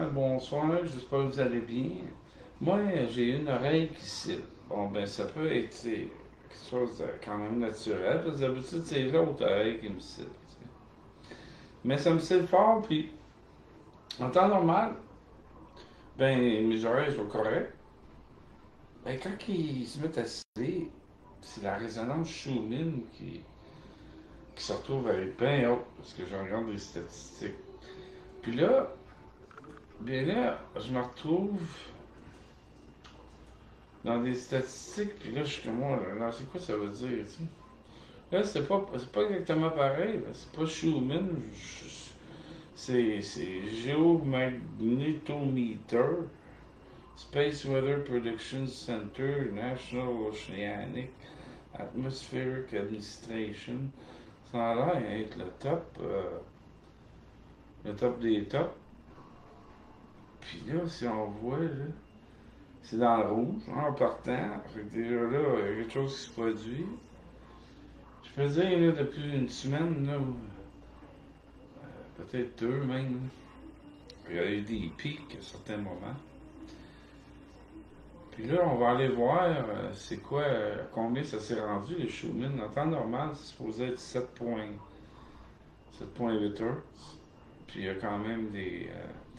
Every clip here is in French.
bonsoir, j'espère que vous allez bien. Moi, j'ai une oreille qui cille. Bon, ben, ça peut être quelque chose de quand même naturel, parce que d'habitude, c'est l'autre oreille qui me cille. Mais ça me cille fort, puis en temps normal, ben, mes oreilles sont correctes. Ben, quand ils se mettent à sciller, c'est la résonance Schumann qui, qui se retrouve être bien haute, parce que je regarde les statistiques. Puis là, bien là, je me retrouve dans des statistiques, puis là, je suis comme, moi, là, c'est quoi ça veut dire, tu? Là, c'est pas, pas exactement pareil, c'est pas Schumann, c'est Geomagnetometer, Space Weather Prediction Center, National Oceanic Atmospheric Administration. Ça a l'air d'être le top, euh, le top des tops. Puis là, si on voit, là, c'est dans le rouge, en partant. Déjà là, il y a quelque chose qui se produit. Je peux dire, là, depuis une semaine, là, euh, peut-être deux même, il y a eu des pics à certains moments. Puis là, on va aller voir euh, c'est quoi, euh, combien ça s'est rendu, les Schumann. En temps normal, c'est supposé être 7.8 Hz. Puis il y a quand même des,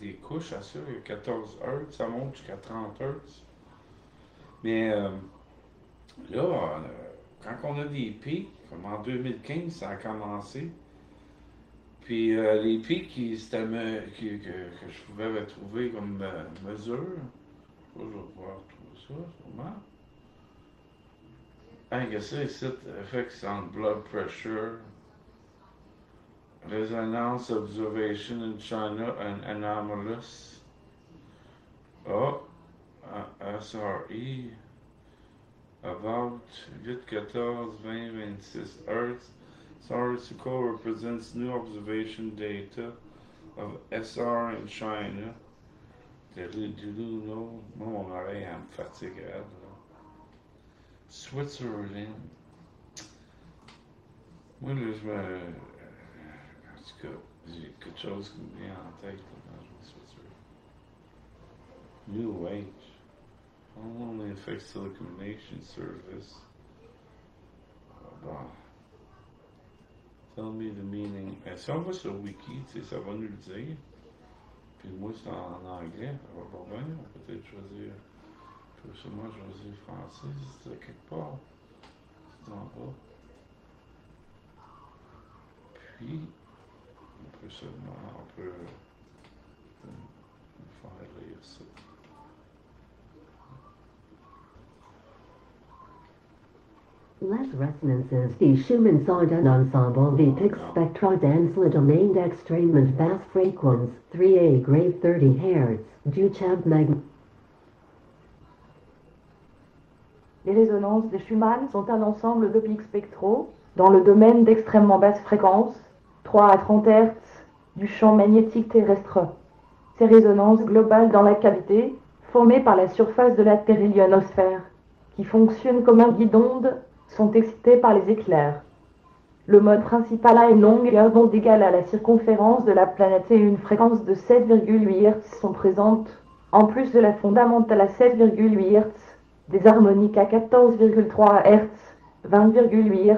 des couches à ça. Il y a 14 Hz, ça monte jusqu'à 30 Hz. Mais là, quand on a des pics, comme en 2015, ça a commencé. Puis les pics qui, que, que, je pouvais retrouver comme mesure, je vais voir ça, sûrement. Ici, effects on blood pressure, resonance observation in China and anomalous. Oh, uh, SRE, about 8, 14, 20, 26 Hertz. SARS-CoV represents new observation data of SR in China du loup, moi, mon oreille, elle me fatigue. Là. Switzerland. Moi, là, je me vient en tête quand je dis Switzerland. New Age. Only affects telecommunication service. Oh, bon. Tell me the meaning. Si on va sur Wiki, ça va nous le dire. Puis moi, c'est en, anglais. Ça va pas bien. On peut peut-être choisir. Je peux sûrement choisir français c'est quelque part. C'est en bas. Puis, on peut seulement, on peut euh, faire lire ça. Less resonances. Die Schumann Sondan Ensemble Vpix Spectra Dansla Domain Extremement Bass Frequenz 3A Grave 30 Hz Du Champ Mag Les résonances de Schumann sont un ensemble de pics spectraux dans le domaine d'extrêmement basse fréquence, 3 à 30 Hz, du champ magnétique terrestre. Ces résonances globales dans la cavité, formées par la surface de la terrillionosphère, qui fonctionne comme un guide d'onde sont excités par les éclairs. Le mode principal a une longueur d'onde égale à la circonférence de la planète et une fréquence de 7,8 Hz sont présentes, en plus de la fondamentale à 7,8 Hz, des harmoniques à 14,3 Hz, 20,8 Hz,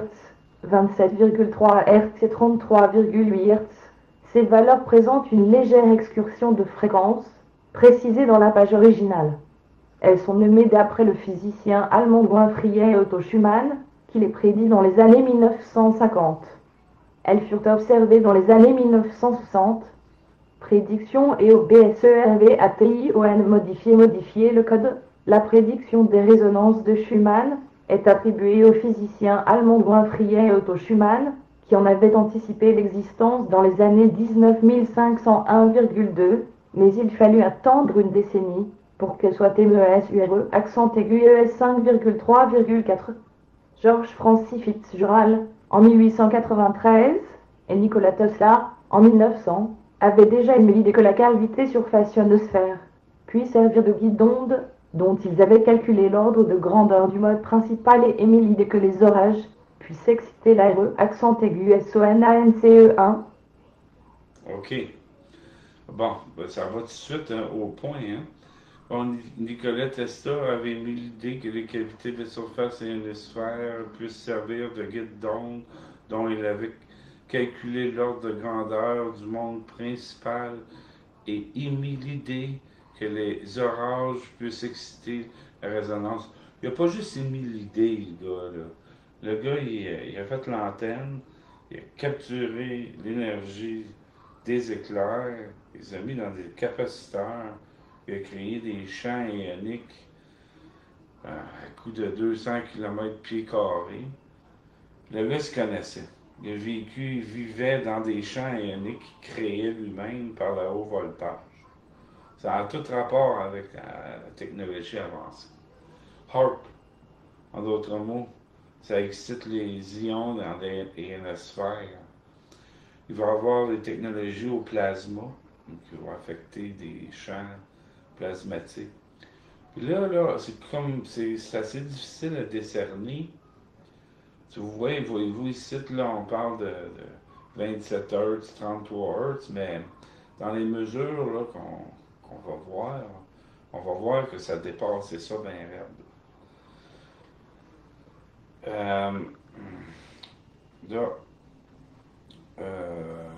27,3 Hz et 33,8 Hz. Ces valeurs présentent une légère excursion de fréquence, précisée dans la page originale. Elles sont nommées d'après le physicien allemand Goinfrier Otto Schumann, qui les prédit dans les années 1950. Elles furent observées dans les années 1960. Prédiction et au BSERV ATI ON modifié modifié le code. La prédiction des résonances de Schumann est attribuée au physicien allemand Goinfrier Otto Schumann, qui en avait anticipé l'existence dans les années 19501,2, mais il fallut attendre une décennie pour qu'elle soit MES URE, accent aigu ES 5,3,4. Georges Francis Fitzgerald, en 1893, et Nikola Tesla, en 1900, avaient déjà émis l'idée que la cavité surface sphère puis servir de guide d'onde dont ils avaient calculé l'ordre de grandeur du mode principal et émis l'idée que les orages puissent exciter l'ARE, accent aigu SON ANCE 1. OK. Bon, ben, ça va tout de suite hein, au point. Hein. Bon, Nicolas Tesla avait mis l'idée que les cavités de surface et une sphère puissent servir de guide d'onde dont il avait calculé l'ordre de grandeur du monde principal et émis l'idée que les orages puissent exciter la résonance. Il n'a pas juste émis l'idée. Là. Le gars, il, a fait l'antenne, il a capturé l'énergie des éclairs, il les a mis dans des capaciteurs, il a créé des champs ioniques à coup de 200 km pieds carrés. Le gars se connaissait. Il a vécu, il vivait dans des champs ioniques qu'il créait lui-même par le haut voltage. Ça a tout rapport avec la, technologie avancée. HARP, en d'autres mots, ça excite les ions dans les ionosphères. Il va y avoir des technologies au plasma qui vont affecter des champs plasmatiques. Puis là, là, c'est comme c'est assez difficile à décerner. Vous voyez, voyez-vous ici, là, on parle de, 27 Hz, 33 Hz, mais dans les mesures qu'on va voir, on va voir que ça dépasse ça bien raide. Euh, là, euh,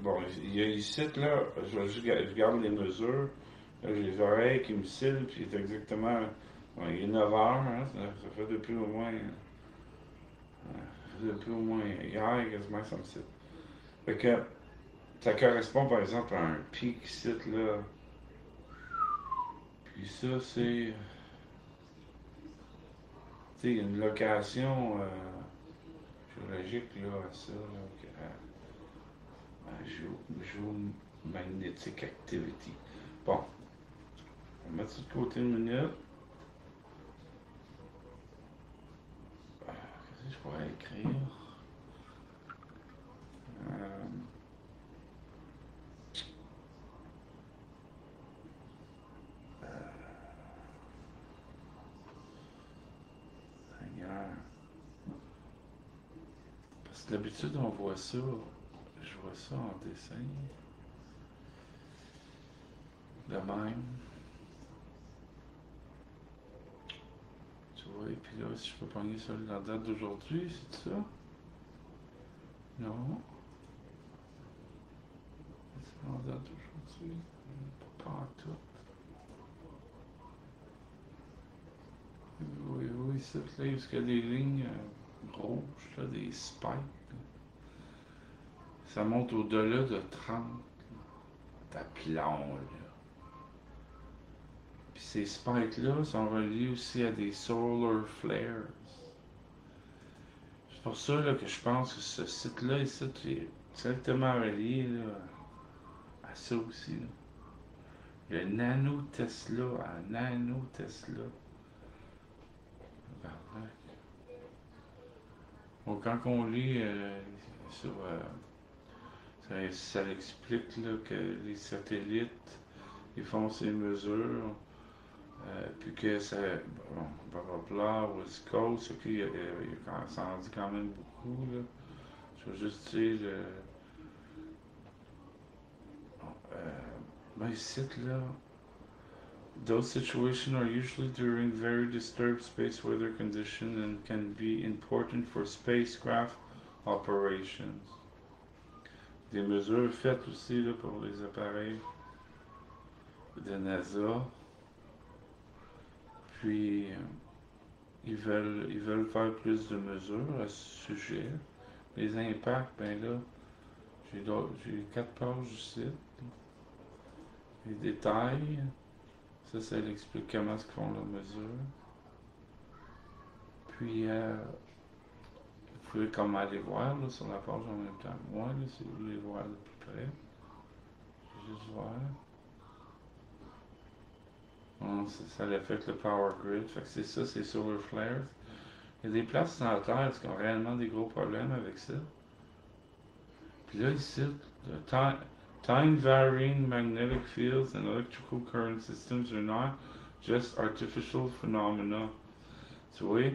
bon, il y a ici, là, je, je, garde les mesures. J'ai les oreilles qui me cillent, puis c'est exactement. Bon, il est 9 heures, hein, ça, fait depuis au moins. ça fait depuis au moins hier, quasiment, ça me cite. Fait que ça correspond par exemple à un pic ici, là. Puis ça, c'est. Une location. Euh, géologique là, à ça, là, à, géomagnétique activity. Bon, on va mettre ça de côté une minute. Euh, qu'est-ce que je pourrais écrire? Euh, D'habitude, on voit ça, je vois ça en dessin. De même. Tu vois, et puis là, si je peux pogner ça la date d'aujourd'hui, c'est ça? Non. C'est la date d'aujourd'hui. Pas en tout. Oui, oui, c'est là, parce a des lignes. Euh, rouge, là, des spikes. Ça monte au-delà de 30. T'as. Puis ces spikes-là sont reliés aussi à des solar flares. C'est pour ça que je pense que ce site-là est directement relié là, à ça aussi. Là. A nano Tesla à nano Tesla. Bon, quand on lit euh, sur. Euh, ça, explique là, que les satellites ils font ces mesures, euh, puis que ça. Bon, bla West Coast, ok, il, ça en dit quand même beaucoup. Là. Je veux juste dire. Euh, ben, ici, là. Those situations are usually during very disturbed space weather conditions and can be important for spacecraft operations. Des mesures faites aussi là, pour les appareils de NASA. Puis, euh, ils, veulent, ils veulent faire plus de mesures à ce sujet. Les impacts, ben là, j'ai quatre pages ici. Les détails. Ça, ça explique comment est-ce qu'on la mesure. Puis, euh, vous pouvez comme aller voir là, sur la page en même temps moi, là, si vous voulez voir de plus près. Je vais juste voir. Bon, ça l'affecte le power grid. Fait que c'est ça, c'est solar flares. Il y a des places dans la Terre qui ont réellement des gros problèmes avec ça? Puis là, ici, le temps, Time-varying magnetic fields and electrical current systems are not just artificial phenomena. Tu vois,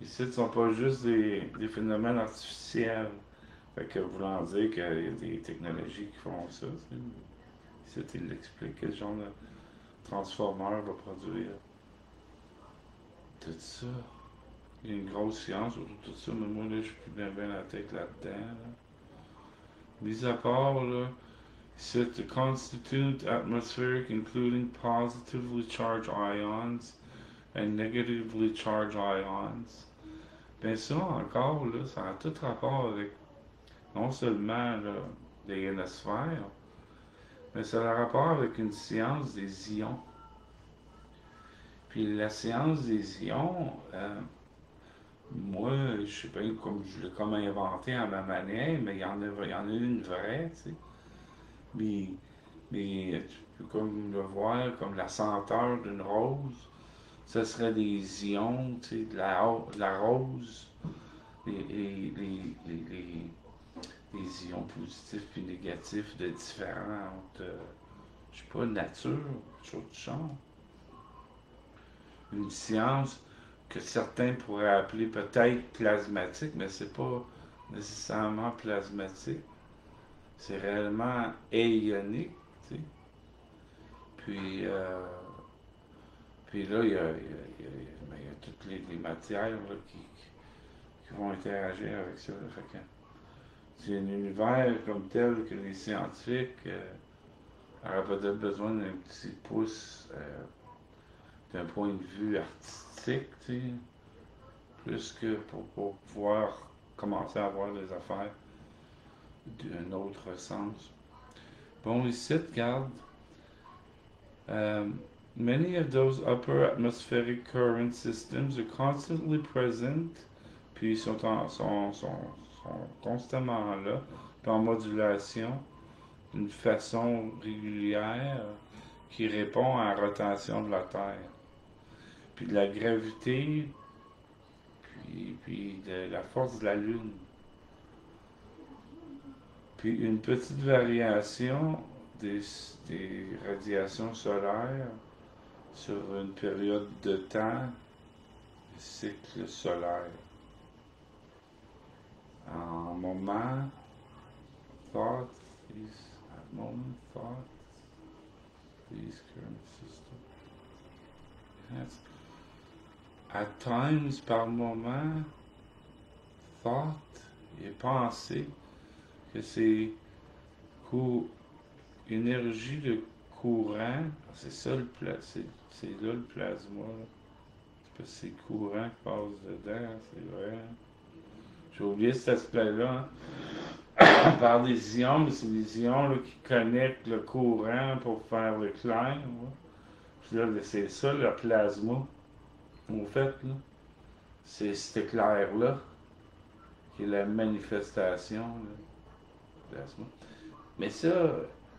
ici, ne sont pas juste des, des phénomènes artificiels. Fait que voulant dire qu'il y a des technologies qui font ça. Ici, il l'explique, quel genre de transformeur va produire tout ça. Il y a une grosse science autour de tout ça, mais moi, là, je suis plus bien, bien la tête là-dedans. Là. Mis à part, là, c'est the constituent atmospheric, including positively charged ions and negatively charged ions. Bien ça, encore, là, ça a tout rapport avec non seulement là, les ionosphères, mais ça a rapport avec une science des ions. Puis la science des ions, euh, moi, je sais pas comme je l'ai comme inventé à ma manière, mais il y en a, y en a une vraie, tu sais. Mais, tu peux comme le voir comme la senteur d'une rose. Ce serait des ions, tu sais, de la, de la rose, les, les, les, les, ions positifs et négatifs de différentes, euh, je sais pas, nature, chose de genre une science que certains pourraient appeler peut-être plasmatique, mais c'est pas nécessairement plasmatique. C'est réellement ionique, tu sais. Puis, euh, puis là, il y a, toutes les, matières qui, vont interagir avec ça. c'est un univers comme tel que les scientifiques euh, auraient peut-être besoin d'un petit pouce. Euh, d'un point de vue artistique, tu sais, plus que pour, pouvoir commencer à voir les affaires d'un autre sens. Bon, ici, regarde, um, many of those upper atmospheric current systems are constantly present, puis sont, en, sont, sont, sont constamment là, en modulation d'une façon régulière qui répond à la rotation de la Terre puis de la gravité, puis, puis de la force de la Lune. Puis une petite variation des, radiations solaires sur une période de temps, cycle solaire. En moment, thought, these, moment, thought, these current at times, par moment, thought et pensée que c'est énergie de courant, c'est ça le plasma, c'est là le plasma. C'est c'est courant qui passe dedans, c'est vrai. J'ai oublié cet aspect-là. Hein. Parle des ions, mais c'est des ions qui connectent le courant pour faire l'éclair. Puis là, c'est ça le plasma au fait, c'est cet éclair-là qui est la manifestation. Là, Mais ça,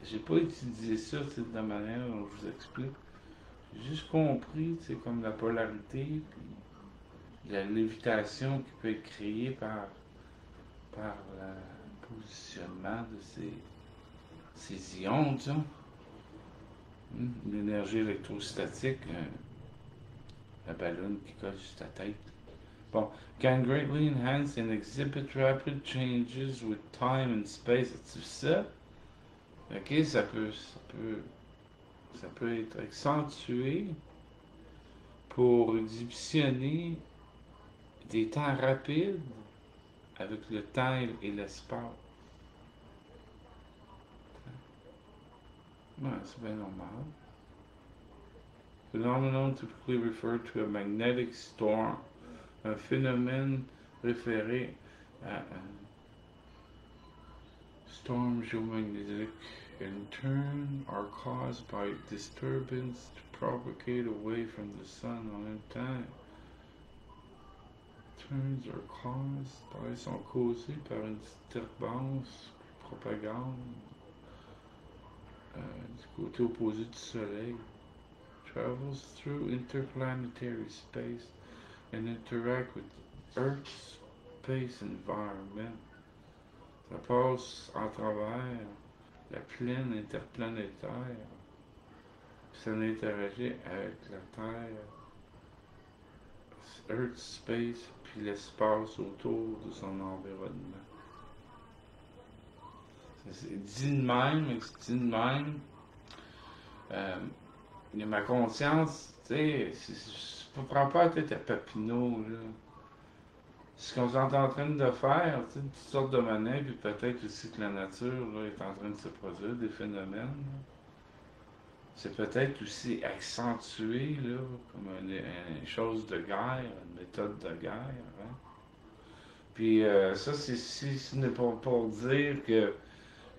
j'ai pas utilisé ça de la manière dont je vous explique. J'ai juste compris, c'est comme la polarité, puis la lévitation qui peut être créée par, par le positionnement de ces, ces ions. Hmm, l'énergie électrostatique. Euh, la ballon qui colle sur ta tête. Can greatly enhance and exhibit rapid changes with time and space. Tu ça? Ok, ça peut, ça peut, ça peut être accentué pour exhibitionner des temps rapides avec le temps et l'espace. Ouais, c'est bien normal. phenomenon typically referred to a magnetic storm, un phénomène référé à storm geomagnetic in turn are caused by disturbance to propagate away from the sun en même temps. Turns are caused by, sont causés par une disturbance propagande euh, du côté opposé du soleil. travels through interplanetary space and interact with Earth's space environment. Ça passe à travers la plaine interplanétaire. Ça interagit avec la Terre, Earth space, puis l'espace autour de son environnement. C'est dit de même, dit de même. Euh, ma conscience, tu sais, je ne prends pas tête à Papineau, là. Ce qu'on est en train de faire, tu toutes sortes de manières, puis peut-être aussi que la nature est en train de se produire, des phénomènes. C'est peut-être aussi accentué, là, comme une, chose de guerre, une méthode de guerre. Hein. Puis euh, ça, c'est si ce n'est pas pour dire que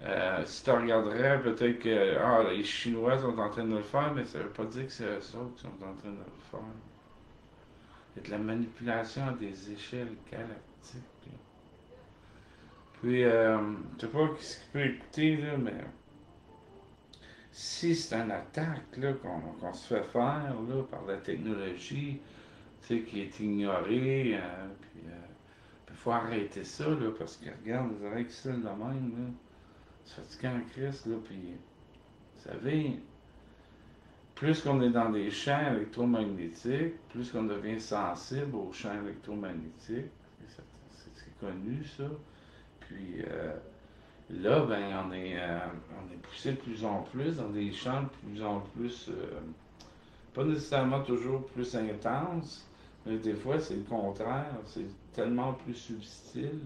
euh, si tu regarderais, peut-être que ah, les Chinois sont en train de le faire, mais ça ne veut pas dire que c'est eux autres qui sont en train de le faire. Il y a de la manipulation à des échelles galactiques. Puis, euh, je ne sais pas ce qu'il peut écouter, là, mais si c'est une attaque qu'on se fait faire là, par la technologie qui est ignorée, il euh, euh, faut arrêter ça, là, parce que regarde, les oreilles qui de la même, là, c'est fatigant en Christ, là, puis, vous savez, plus qu'on est dans des champs électromagnétiques, plus qu'on devient sensible aux champs électromagnétiques. C'est connu, ça. Puis euh, là, ben, on est, euh, on est poussé de plus en plus dans des champs de plus en plus, euh, pas nécessairement toujours plus intenses, mais des fois, c'est le contraire. C'est tellement plus subtil.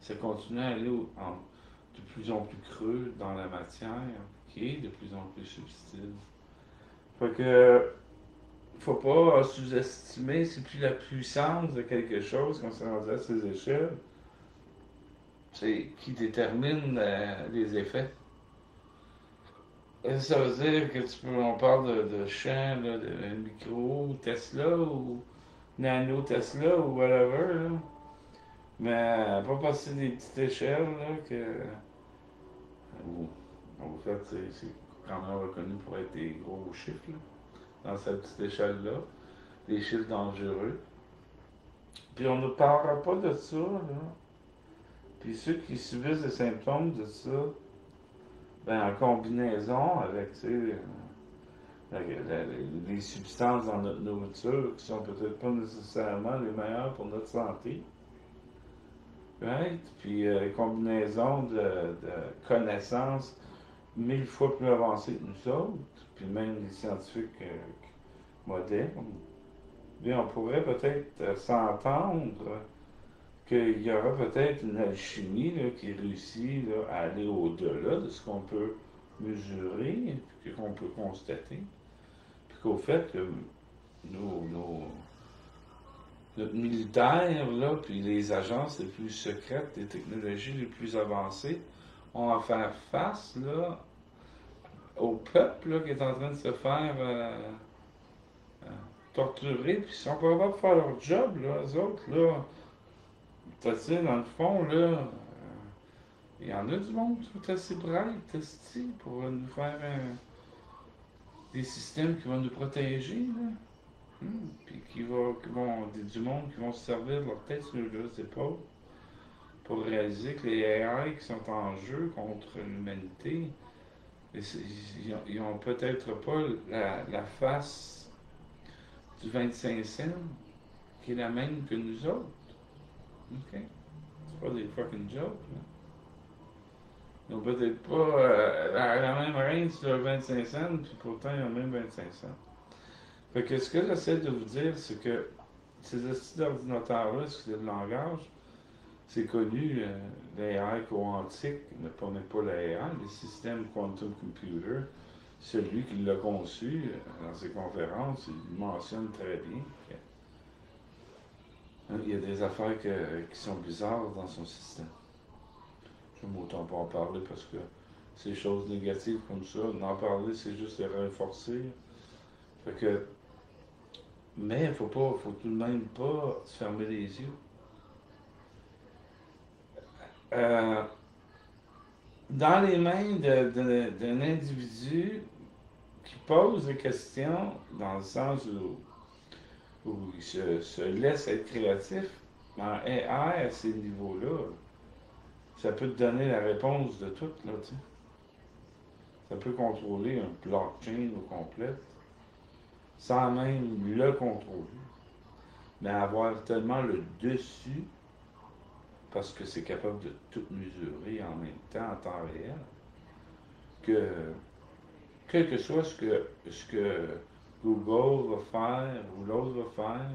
Ça continue à aller de plus en plus creux dans la matière, qui de plus en plus subtil. Fait que, faut pas sous-estimer, c'est plus la puissance de quelque chose quand c'est rendu à ces échelles, c'est qui détermine euh, les effets. ça veut dire que tu peux, on parle de, de champ, de micro Tesla ou nano Tesla ou whatever, mais pas passer des petites échelles là, que. en fait, c'est quand même reconnu pour être des gros chiffres, dans cette petite échelle-là, des chiffres dangereux. Puis on ne parlera pas de ça, là. Puis ceux qui subissent les symptômes de ça, ben, en combinaison avec, les substances dans notre nourriture qui sont peut-être pas nécessairement les meilleures pour notre santé. Puis euh, combinaison de connaissances mille fois plus avancés que nous autres, puis même les scientifiques euh, modernes, bien, on pourrait peut-être euh, s'entendre qu'il y aura peut-être une alchimie qui réussit à aller au-delà de ce qu'on peut mesurer, puis qu'on peut constater, puis qu'au fait que nos, nos, notre militaire, là, puis les agences les plus secrètes, les technologies les plus avancées, ont à faire face là, au peuple qui est en train de se faire euh, euh, torturer, puis ils sont pas capables de faire leur job, là, eux autres, là. Tu dans le fond, là, euh, il y en a du monde sont assez bright, testés, pour nous faire des systèmes qui vont nous protéger, là. Hmm, puis qui, vont, du monde qui vont se servir de leur tête sur les épaules pour réaliser que les AI qui sont en jeu contre l'humanité, ils n'ont peut-être pas la, face du 25 cents qui est la même que nous autres. OK? C'est pas des fucking jokes, là. Ils n'ont peut-être pas euh, la, même range sur le 25 cents, puis pourtant ils ont même 25 cents. Fait que ce que j'essaie de vous dire, c'est que ces astuces d'ordinateur-là, ce le langage, c'est connu, euh, l'AI quantique, ne permet pas l'AI, le système quantum computer, celui qui l'a conçu euh, dans ses conférences, il mentionne très bien qu'il y a des affaires qui sont bizarres dans son système. Je m'autant pas en parler parce que ces choses négatives comme ça, n'en parler, c'est juste les renforcer. Mais il ne faut, pas, faut tout de même pas se fermer les yeux. Euh, dans les mains d'un individu qui pose des questions dans le sens où, il se, laisse être créatif, en AI à ces niveaux-là, ça peut te donner la réponse de tout, là, tu sais. Ça peut contrôler un blockchain au complet, sans même le contrôler, mais avoir tellement le dessus parce que c'est capable de tout mesurer en même temps, en temps réel, que quel que soit ce que, ce que Google va faire ou l'autre va faire,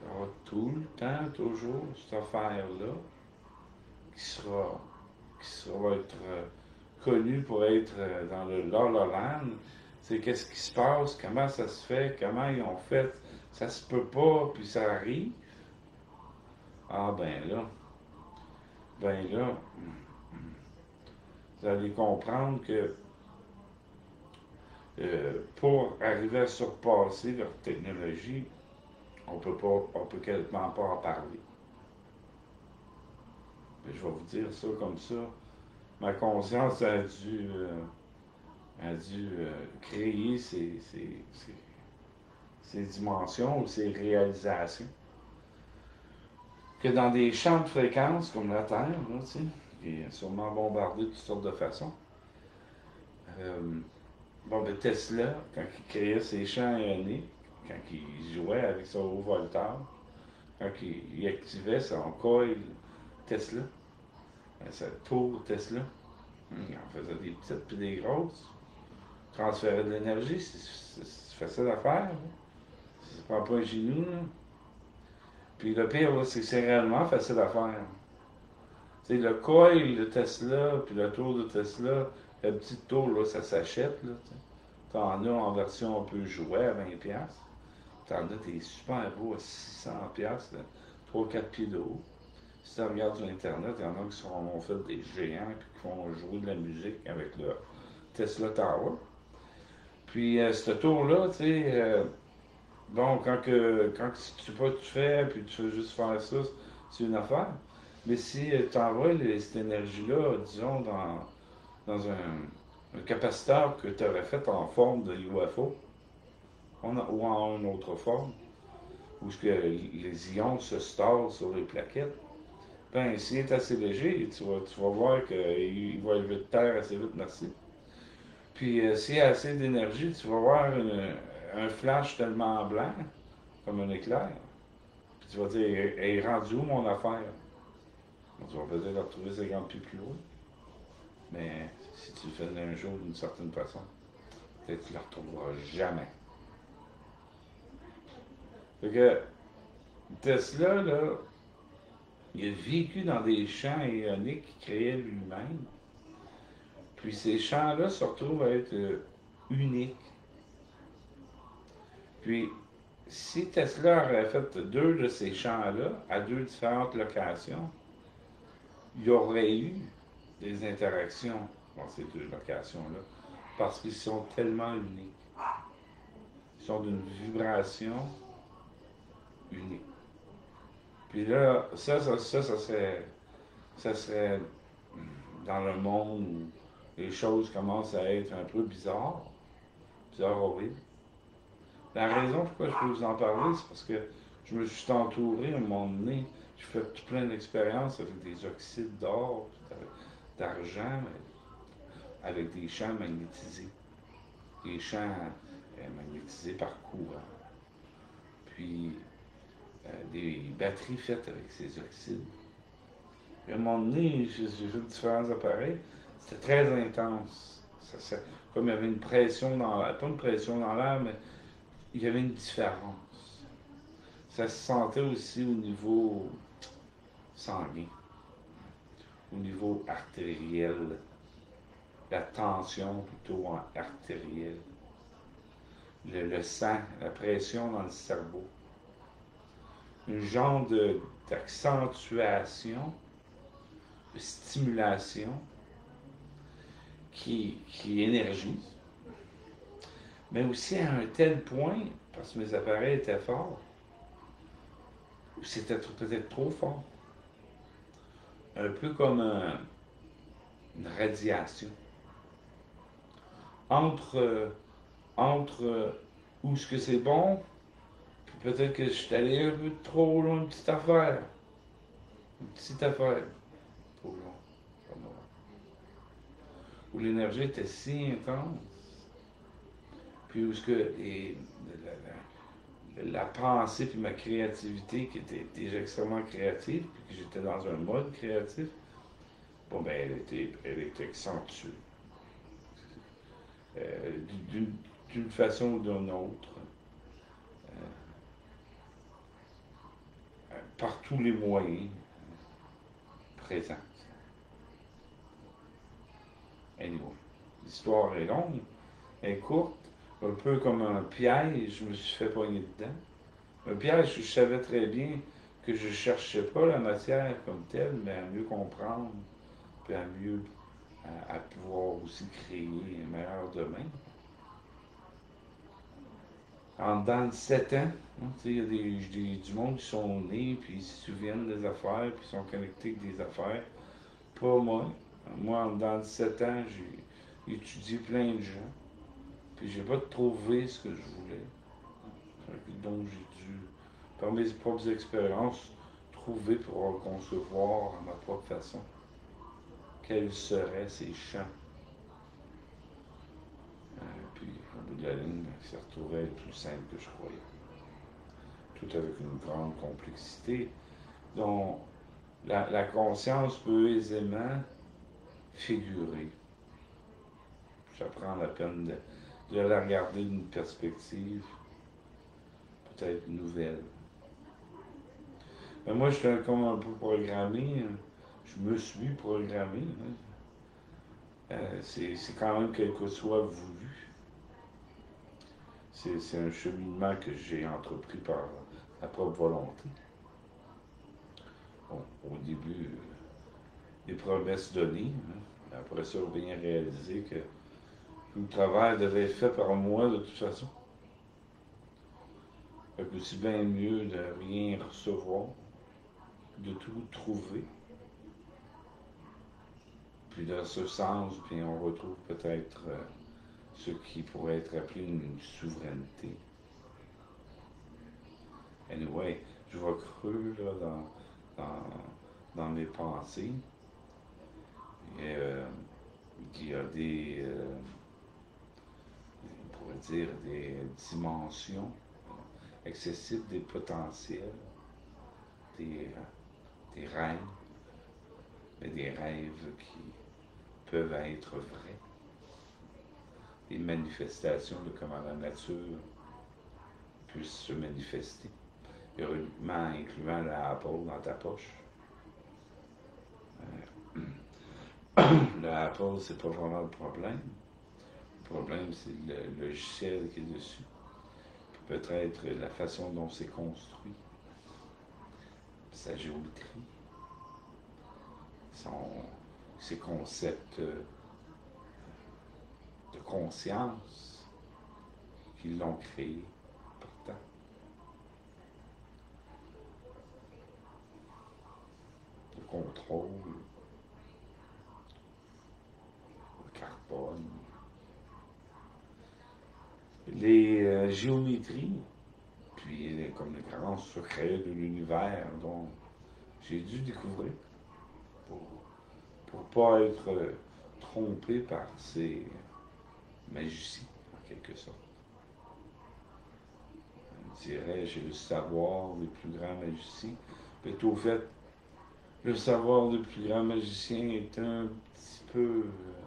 il y aura tout le temps, toujours, cette affaire-là qui sera, qui sera être euh, connue pour être euh, dans le La La Land. C'est qu'est-ce qui se passe, comment ça se fait, comment ils ont fait, ça se peut pas, puis ça arrive. Ah ben là, ben là, vous allez comprendre que euh, pour arriver à surpasser leur technologie, on peut pas, on peut quasiment pas en parler. Mais je vais vous dire ça comme ça. Ma conscience a dû, euh, a dû euh, créer ces, ces, ces, ces dimensions ou ces réalisations. Que dans des champs de fréquences comme la Terre, là, qui est sûrement bombardé de toutes sortes de façons. Euh, bon, ben Tesla, quand il créait ses champs ioniques, quand il jouait avec son haut voltage, quand il, activait son coil Tesla, ben, sa tour Tesla, hum, il en faisait des petites puis des grosses, transférait de l'énergie, c'est- facile à faire. là. C'est pas pas un genou, là. Puis le pire, c'est que c'est réellement facile à faire. Tu sais, le coil de Tesla, puis le tour de Tesla, la petite tour, là, ça s'achète. T'en as en version un peu jouet à 20$. piastres. T'en as des super beaux à 600$, piastres, là, 3-4 pieds de haut. Si tu regardes sur Internet, il y en a qui sont, ont fait des géants, puis qui font jouer de la musique avec le Tesla Tower. Puis, euh, ce tour-là, tu sais, euh, bon, quand, que, quand tu sais pas tu fais, puis tu veux juste faire ça, c'est une affaire. Mais si tu envoies cette énergie-là, disons, dans, dans un, un capaciteur que tu aurais fait en forme de UFO, on a- ou en une autre forme, où que les ions se storent sur les plaquettes, ben, s'il est assez léger, tu vas, tu vas voir qu'il va élever de terre assez vite, merci. Puis, euh, s'il y a assez d'énergie, tu vas voir un flash tellement blanc, comme un éclair. Puis tu vas dire, est rendue où mon affaire? Tu vas peut-être la retrouver 50 pieds plus loin. Mais si tu le fais d'un jour d'une certaine façon, peut-être tu ne la retrouveras jamais. Fait que Tesla, là, il a vécu dans des champs ioniques qu'il créait lui-même. Puis ces champs-là se retrouvent à être euh, uniques. Puis, si Tesla aurait fait deux de ces champs-là à deux différentes locations, il y aurait eu des interactions dans ces deux locations-là parce qu'ils sont tellement uniques. Ils sont d'une vibration unique. Puis là, ça, ça, ça, ça serait, ça serait dans le monde où les choses commencent à être un peu bizarres, bizarres horribles. La raison pourquoi je peux vous en parler, c'est parce que je me suis entouré à un moment donné. J'ai fait plein d'expériences avec des oxydes d'or, d'argent, avec des champs magnétisés. Des champs euh, magnétisés par courant. Puis euh, des batteries faites avec ces oxydes. À un moment donné, j'ai fait différents appareils. C'était très intense. Comme il y avait une pression dans l'air, pas une pression dans l'air, mais il y avait une différence. Ça se sentait aussi au niveau sanguin, au niveau artériel, la tension plutôt en artérielle, le, sang, la pression dans le cerveau, une genre d'accentuation, de stimulation qui, qui énergise mais aussi à un tel point, parce que mes appareils étaient forts, où c'était tr- peut-être trop fort. Un peu comme un- une radiation. Entre, entre où ce que c'est bon, puis peut-être que je suis allé un peu trop loin, une petite affaire. Une petite affaire. Trop loin. Où l'énergie était si intense puis où la- pensée puis ma créativité qui était déjà extrêmement créative, puis que j'étais dans un mode créatif, bon ben elle était, elle était accentuée. Euh, d'une, façon ou d'une autre. Euh, par tous les moyens présents. Anyway, l'histoire est longue, elle est courte, un peu comme un piège, je me suis fait poigner dedans. Un piège, je savais très bien que je ne cherchais pas la matière comme telle, mais à mieux comprendre, puis à mieux, à, pouvoir aussi créer un meilleur demain. En dans sept ans, hein, il y a des, du monde qui sont nés, puis ils se souviennent des affaires, puis sont connectés avec des affaires. Pas moi. Moi, dans sept ans, j'ai étudié plein de gens. Puis j'ai pas trouvé ce que je voulais. Donc j'ai dû, par mes propres expériences, trouver pour concevoir à ma propre façon quels seraient ces champs. Euh, puis, au bout de la ligne, ça retrouverait plus simple que je croyais. Tout avec une grande complexité dont la, la conscience peut aisément figurer. Ça prend la peine de de la regarder d'une perspective peut-être nouvelle. Mais moi, je suis comme un peu programmé. Hein. Je me suis programmé. Hein. Euh, c'est quand même quelque soit voulu. C'est un cheminement que j'ai entrepris par ma propre volonté. au début, des promesses données. Hein. Après ça, bien réaliser que le travail devait être fait par moi de toute façon. Fait aussi bien mieux de rien recevoir, de tout trouver. Puis dans ce sens, puis on retrouve peut-être euh, ce qui pourrait être appelé une souveraineté. Anyway, je vois creux là, dans, mes pensées. Et, euh, il y a des. Euh, dire, des dimensions excessives des potentiels, des, rêves, mais des rêves qui peuvent être vrais, des manifestations de comment la nature puisse se manifester, uniquement incluant la Apple dans ta poche. Euh, le Apple, c'est pas vraiment le problème. Problème, c'est le logiciel qui est dessus. Peut-être la façon dont c'est construit, sa géométrie, son, ses concepts de conscience qui l'ont créé pourtant. Le contrôle, le carbone, les euh, géométries, puis comme les grands secrets de l'univers dont j'ai dû découvrir pour ne pas être euh, trompé par ces magiciens, en quelque sorte. Je dirais, j'ai le savoir des plus grands magiciens. Mais au fait, le savoir des plus grands magiciens est un petit peu, euh,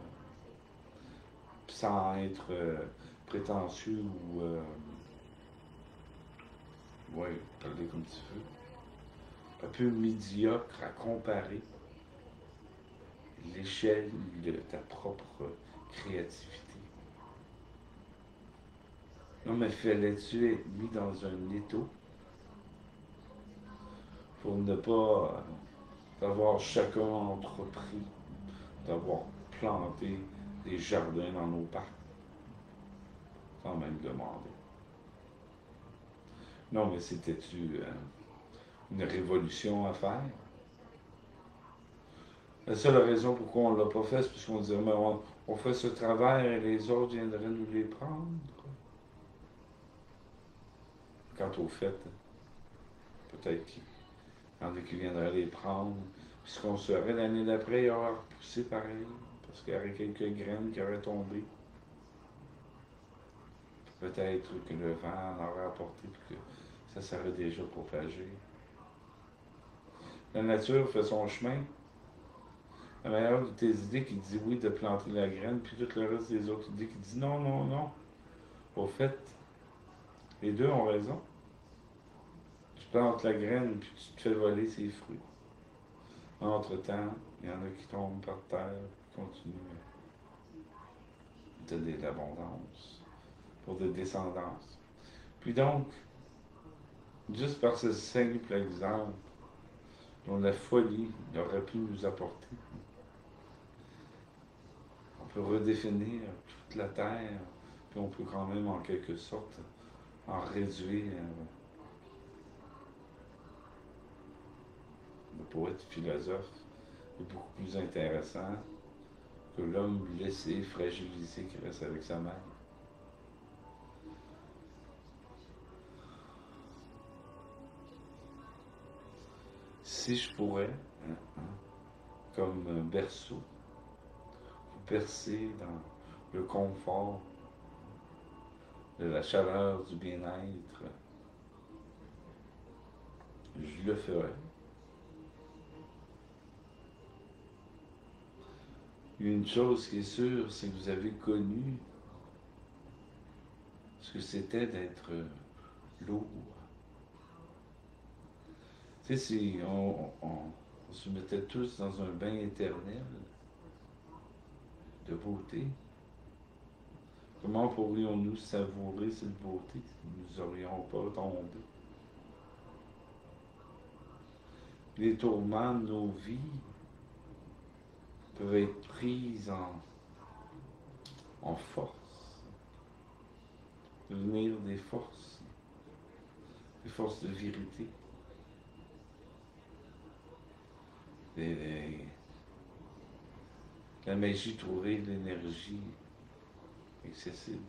sans être prétentieux ou. Euh, oui, parler comme tu veux. Un peu médiocre à comparer l'échelle de ta propre créativité. Non, mais fallait-tu être mis dans un étau pour ne pas avoir chacun entrepris d'avoir planté des jardins dans nos parcs? Quand même demander. Non, mais c'était-tu euh, une révolution à faire? La seule raison pourquoi on ne l'a pas fait, c'est parce qu'on disait, mais on, fait ce travail et les autres viendraient nous les prendre. Quant au fait, peut-être qu'il y qui viendraient les prendre. Puis ce qu'on serait l'année d'après, il aurait repoussé pareil, parce qu'il y aurait quelques graines qui auraient tombé. Peut-être que le vent en aurait apporté puis que ça serait déjà propagé. La nature fait son chemin. La meilleure de tes idées qui dit oui de planter la graine, puis tout le reste des autres idées qui dit non, non, non. Au fait, les deux ont raison. Tu plantes la graine, puis tu te fais voler ses fruits. Entre-temps, il y en a qui tombent par terre, qui continuent à donner de l'abondance pour des descendances. Puis donc, juste par ce simple exemple, dont la folie aurait pu nous apporter, on peut redéfinir toute la terre, puis on peut quand même en quelque sorte en réduire. Le poète philosophe est beaucoup plus intéressant que l'homme blessé, fragilisé qui reste avec sa mère. Si je pourrais, hein, comme un berceau, vous percer dans le confort de la chaleur du bien-être, je le ferais. Une chose qui est sûre, c'est que vous avez connu ce que c'était d'être lourd. Si on, se mettait tous dans un bain éternel de beauté, comment pourrions-nous savourer cette beauté si nous n'aurions pas tombé? Les tourments de nos vies peuvent être prises en force, devenir des forces, des forces de vérité, la magie trouvée l'énergie excessive.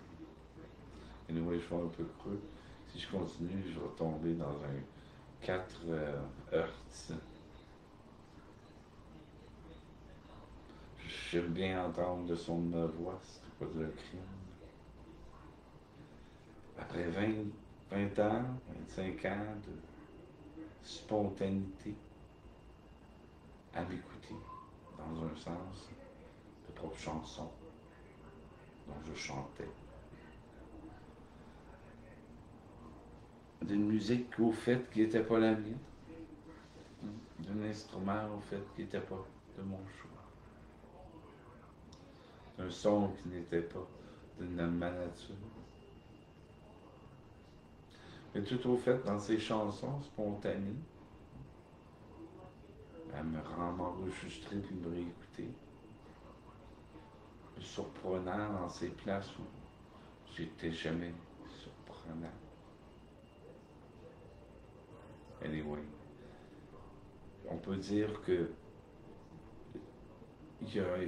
Et nous, je suis un peu creux. Si je continue, je vais tomber dans un 4 euh. J'aime bien entendre le son de ma voix, c'est pas de crime. Après 20, 20 ans, 25 ans de spontanéité à m'écouter, dans un sens, de propres chansons dont je chantais. D'une musique au fait qui n'était pas la mienne, d'un instrument au fait qui n'était pas de mon choix un son qui n'était pas de ma nature. Mais tout au fait, dans ces chansons spontanées, elle me rend m'enregistrer puis me réécouter. Surprenant dans ces places où j'étais jamais surprenant. Anyway, on peut dire que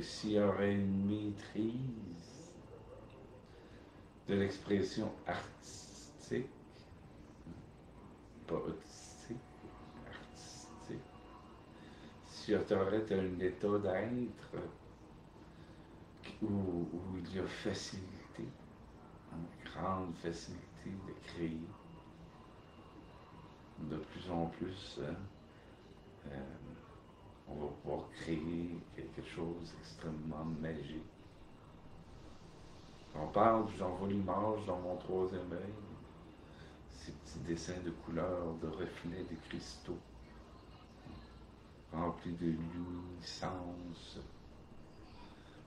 s'il y aurait une maîtrise de l'expression artistique, pas autistique, artistique, y aurait un état d'être où, il y a facilité, une grande facilité de créer, de plus en plus, hein, euh, on va pouvoir créer quelque chose d'extrêmement magique. On parle, j'envoie l'image dans mon troisième œil, ces petits dessins de couleurs, de reflets de cristaux, remplis de luminescence,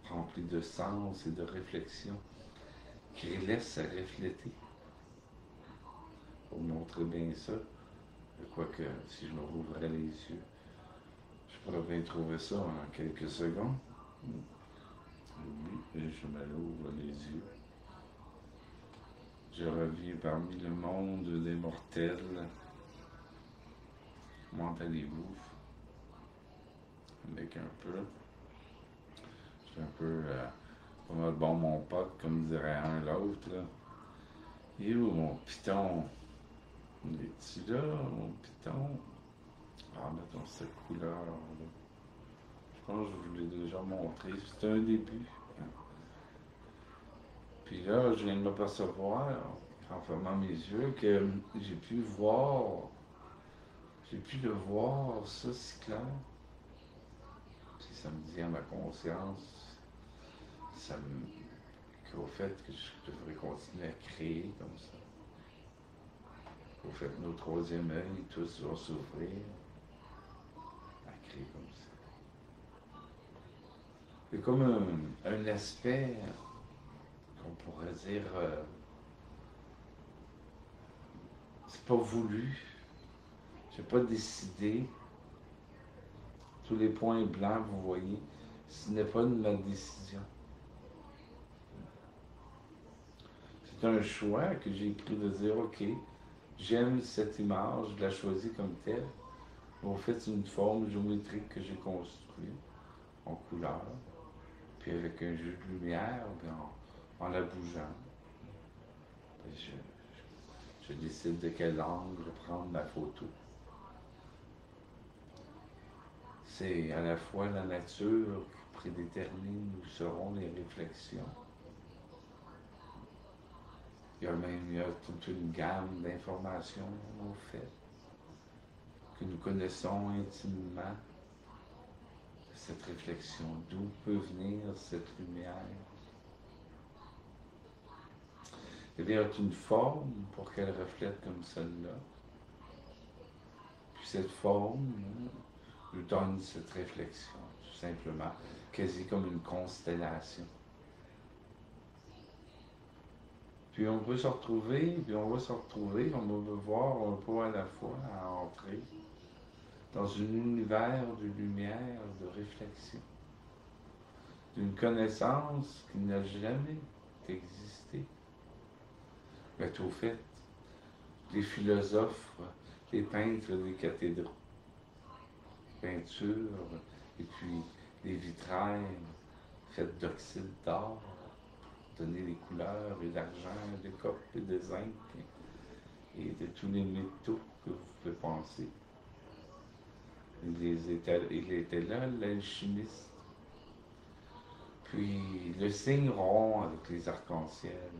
remplis de sens et de réflexion, qui laissent à refléter. Pour montrer bien ça, quoique si je me rouvrais les yeux, je pourrais bien trouver ça en quelques secondes. Oui, je me l'ouvre les yeux. Je reviens parmi le monde des mortels. Comment allez-vous? Avec un peu. Je suis un peu euh, pas mal bon mon pote, comme dirait un l'autre. Et où mon piton? Es-tu là, mon piton? Ah, mettons cette couleur-là. Je pense que je vous l'ai déjà montré. C'est un début. Puis là, je viens de m'apercevoir, en fermant mes yeux, que j'ai pu voir, j'ai pu le voir, ça, si clair. Ça me dit à ma conscience, qu'au fait que je devrais continuer à créer comme ça. Au fait, nos troisième œil, tous vont s'ouvrir à créer comme ça. C'est comme un, un aspect qu'on pourrait dire euh, c'est pas voulu, j'ai pas décidé. Tous les points blancs, vous voyez, ce n'est pas de ma décision. C'est un choix que j'ai pris de dire, OK, j'aime cette image, je la choisis comme telle. En fait, c'est une forme géométrique que j'ai construite en couleur, puis avec un jeu de lumière, en, la bougeant. Je, je, décide de quel angle prendre ma photo. C'est à la fois la nature qui prédétermine où seront les réflexions. Il y a même toute une gamme d'informations, au fait, que nous connaissons intimement. Cette réflexion, d'où peut venir cette lumière? A une forme pour qu'elle reflète comme celle-là. Puis cette forme nous donne cette réflexion, tout simplement, quasi comme une constellation. Puis on peut se retrouver, puis on va se retrouver, on va voir un peu à la fois à entrer dans un univers de lumière, de réflexion, d'une connaissance qui n'a jamais existé. Mais au fait, les philosophes, les peintres des cathédrales, peintures, et puis les vitrailles faites d'oxyde d'or, donner les couleurs et l'argent, de copes et de zinc et de tous les métaux que vous pouvez penser. Il, était, il était là, l'alchimiste. Puis le signe rond avec les arcs-en-ciel.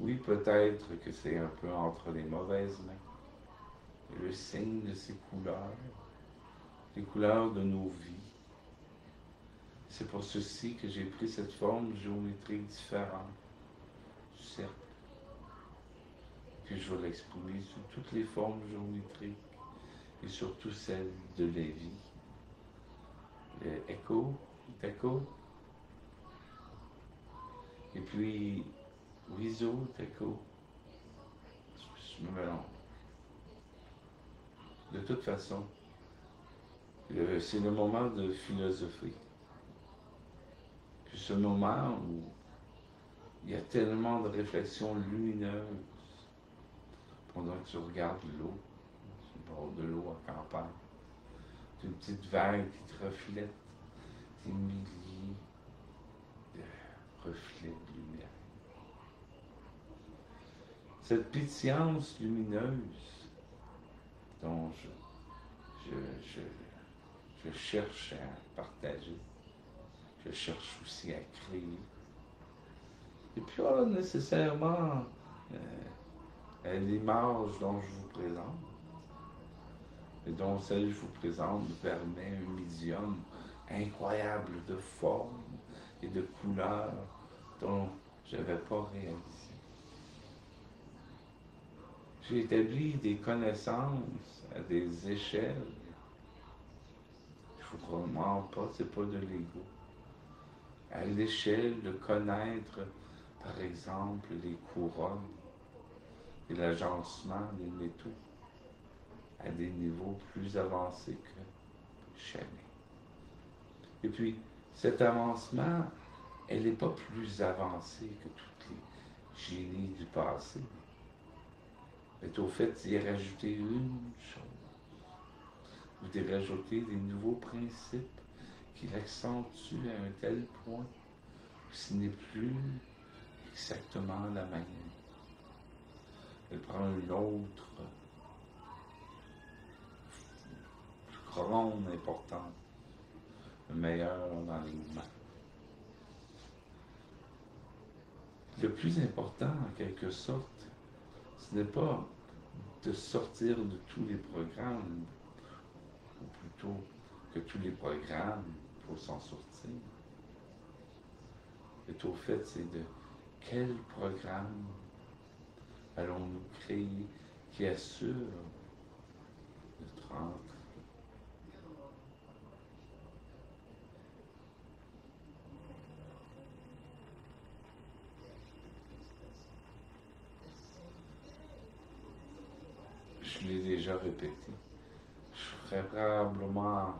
Oui, peut-être que c'est un peu entre les mauvaises mains. le signe de ces couleurs, les couleurs de nos vies c'est pour ceci que j'ai pris cette forme géométrique différente du cercle. Puis je vais l'exprimer sous toutes les formes géométriques et surtout celles de la vie. L'écho, d'écho. Et puis, Wizo, d'écho. Je me mélange. De toute façon, c'est le moment de philosophie ce moment où il y a tellement de réflexions lumineuses pendant que tu regardes l'eau, le bord de l'eau en campagne, une petite vague qui te reflète des milliers de reflets de lumière. Cette pétillance lumineuse dont je cherche à partager je cherche aussi à créer. Et puis pas nécessairement euh, l'image dont je vous présente, et dont celle que je vous présente me permet un médium incroyable de formes et de couleurs dont je n'avais pas réalisé. J'ai établi des connaissances à des échelles. Vraiment pas, c'est pas de l'ego à l'échelle de connaître, par exemple, les couronnes et l'agencement des métaux à des niveaux plus avancés que jamais. Et puis, cet avancement, elle n'est pas plus avancée que toutes les génies du passé. Mais au fait d'y rajouter une chose, ou d'y rajouter des nouveaux principes qui l'accentue à un tel point que ce n'est plus exactement la même. Elle prend une autre, plus grande importance, le meilleur humains. le plus important, en quelque sorte, ce n'est pas de sortir de tous les programmes, que tous les programmes, pour s'en sortir. Et au fait, c'est de quel programme allons-nous créer qui assure notre entrée? Je l'ai déjà répété. Serais probablement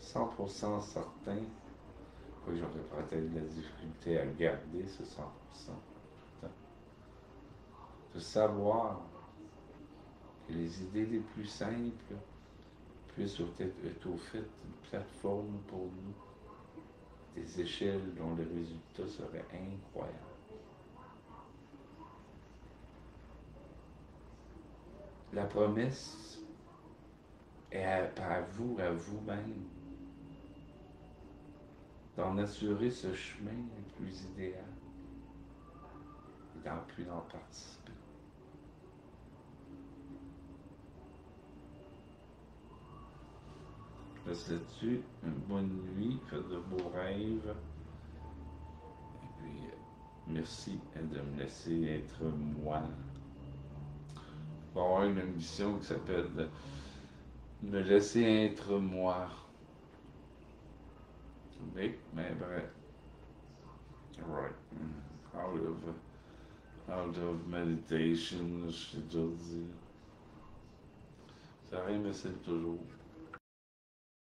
100% certain que j'aurais peut-être de la difficulté à garder ce 100%. De savoir que les idées les plus simples puissent être au fait une plateforme pour nous, des échelles dont les résultats seraient incroyables. La promesse est à, vous, à vous-même, d'en assurer ce chemin le plus idéal et d'en plus en participer. Je une bonne nuit, faites de beaux rêves. Et puis, merci de me laisser être moi va avoir une émission qui s'appelle Me laisser être moi. Mais, mais bref. Right. Out of, out of meditation, je t'ai déjà dit. Ça c'est toujours.